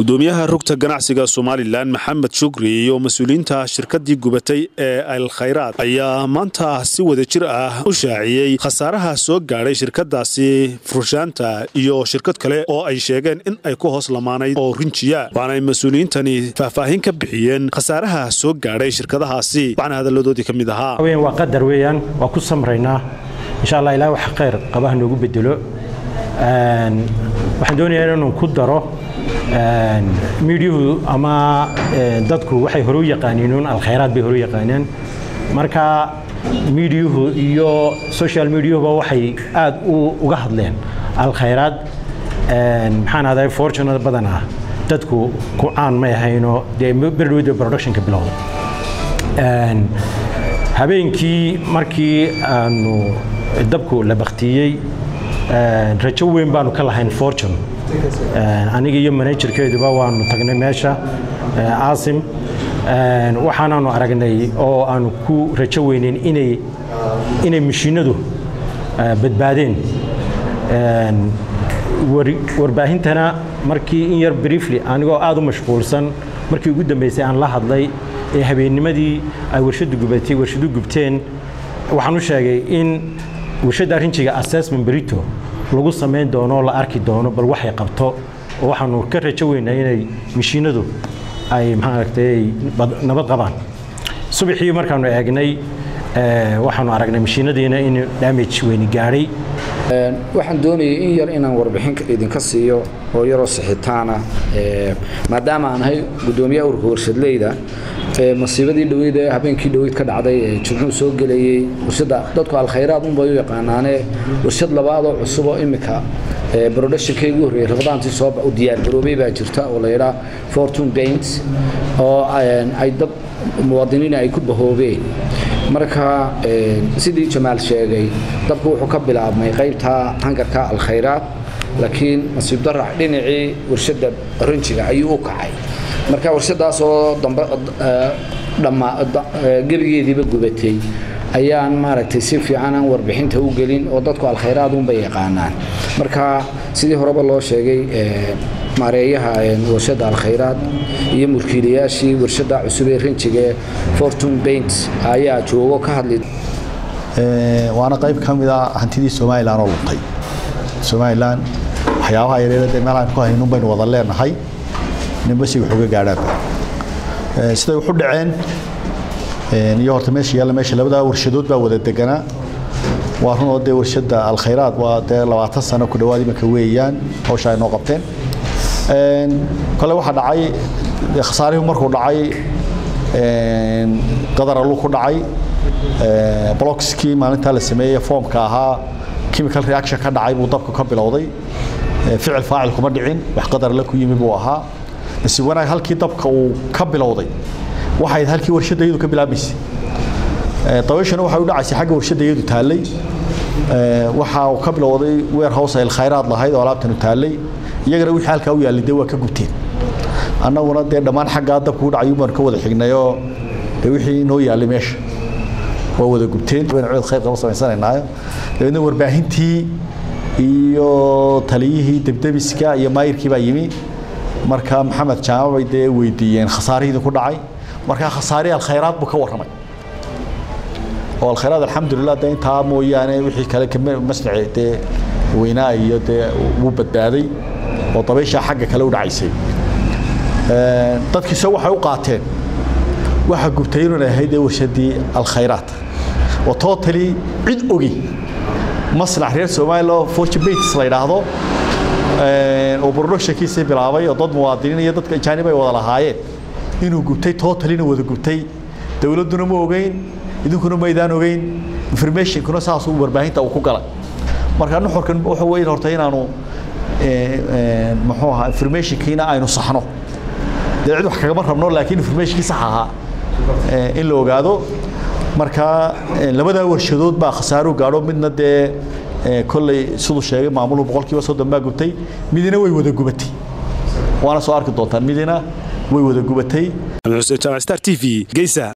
gudoomiyaha rugta ganacsiga somalilan maxamed shukri iyo mas'uuliyiinta shirkadii gubatay ee alkhayraad ayaa maanta si wada jir ah u shaaciyey khasaaraha soo gaadhay shirkadaasi furshaanta iyo shirkad kale oo ay sheegeen in ay ku hoos lamaanayd oo rinjiya waxaanay mas'uuliyiintani faahfaahin ka bixiyeen khasaaraha soo gaadhay shirkadahaasi. Waxaana hadalladoodii ka mid ahaa. Waa qadar weeyaan waa ku samraynaa insha allah ilaah wax khayr qabaha noogu bedelo waxaan doonayaa inanu ku daro miidyuhu ama dadku waxay hore yaqaaniinuun alkhayraad bay hore yaqaaneen marka miidyuhu iyo social mediahuba waxay aad uga hadleen alkhayraad. Maxaan aday fortunada badan ah. Dadku ku caan may ahayno dee berdhowda productionka bilowda habeenkii markii aanu dabku la baktiyey rajo weyn baanu ka lahayn fortune aniga iyo manajerkeeduba waanu tagnay meesha aasim. Waxaanaanu aragnay oo aanu ku rajo weyneyn inay mashiinadu badbaadeen. Warbaahintana markii in yar briefly anigoo aad u mashquulsan markii ugu dambeysay aan la hadlay ee habeennimadii ay warshadu gubatay warshadu gubteen waxaan u sheegay in warshadda rinjiga assessment berito lagu samayn doono la arki doono bal waxay qabto. Oo waxaanu ka rajo weynaa inay mashiinadu ay maaragtay nabad qabaan. Subaxii markaanu eegnay waxaanu aragnay mashiinadiina in damage weyni gaadhay waxaan doonayay in yar inaan warbixin idinka siiyo oo yaroo sixitaana maadaama aan ahay gudoomiyaha ururka warshadleyda masiibadii dhaweyd ee habeenkii dhaweyd ka dhacday ee jimcuhu soo gelayey warshada dadku alkhayraad unbay u yaqaanaane warshad labaadoo cusub oo imika productionkay ugu horreeyey rabadaantii soo u diyaargaroobay baa jirta oo la yidhaa fortune paint oo ay dad muwaadiniin ay ku bahoobeen marka sidii jamaal sheegay dabku wuxuu ka bilaabmay qaybta hangarka alkhayraad laakiin nasiib darac dhinacii warshadda rinjiga ayuu u kacay. Marka warshadaasoo dambe gebigeediiba gubatay ayaan maaragtay si fiican warbixinta u gelin oo dadku alkhayraad unbay yaqaanaan. Marka sidii horeba loo sheegay maareeyaha warshadda alkhayraad iyo mulkiilayaashii warshadda cusub ee rinjiga ee fortune paint ayaa joogo ka hadli. Waana qayb ka mid a hantidii somalilan oo luntay. Somalilan waxyaabaha yareerade meel aan ku haynun baynu wada leenahay nimbasiga waxooga gaadhaanba siday waxu dhaceen iyo horta meesha yaalla meesha labadaa warshadood baa wada deganaa waa run oo dee warshadda alkhayraad waa dee labaatan sano ku dhowaad imanka weeyaan hawsha ay noo qabteen kole waxaa dhacay khasaarihii markuu dhacay qadar alluu ku dhacay blockskii maalintaa la sameeyey foomka ahaa chemical reaction ka dhacay buu dabku ka bilowday. Ficil faacil kuma dhicin wax qadar la ku yimi buu ahaa. Nasiib wanaag halkii dabka uu ka bilowday waxay halkii warshadda iyadu ka bilaabaysay dabayshana waxay u dhacaysay xagga warshadda iyadu taallay waxa uu ka bilowday warehouse ay khayraad lahayd oo alaabtanu taallay iyagana wixii halkaa u yaallay dee waa ka gubteen. Annaguna dee dhammaan xaggaa dabku u dhacay baan ka wada xignayoo dee wixii inoo yaallay meesha waa wada gubteen. Cid khayr qaba samaysanaynaayo. Dabeedna warbaahintii iyo taliyihii debdebiska iyo maayirkii baa yimi. Marka maxamed jaama bay dee weydiiyeen khasaarihii ku dhacay. Markaa khasaarihi alkhayraad buu ka warramay oo alkhayraad alxamdulilah dee intaa mooyaane wixii kale masnaci dee weynaa iyo dee wuu badbaaday oo dabayshaa xagga kale u dhacaysay. Dadkiise waxay u qaateen waxa gubtay inuu ahayd ee warshadii alkhayraad oo totally cid ogi maslax reer somaliland oo fortune bates la yidhaahdo oo productionkiisii bilaabay oo dad muwaadiniin iyo dadka ajaanib ay wada lahaayeen. Inuu gubtay totalina wada gubtay. Dowladduna ma ogeyn idinkuna maydaan ogeyn informationkuna saasuu warbaahinta uu ku galay. Marka nuxurkan wuxuu weyn horta inaanu muxuu ahaa informationkiina aynu saxno. Dee cid wax kagama rabno laakiin informationkii sax ahaa. In la ogaado. Marka labadaa warshadood baa khasaaro gaadho. Midna dee kolley siduu sheegay maamuluhu boqolkiiba soddon baa gubtay. Midina way wada gubatay. Waana soo arki doontaan. Midina way wada gubatay. Xuseen jaamac star t v geysa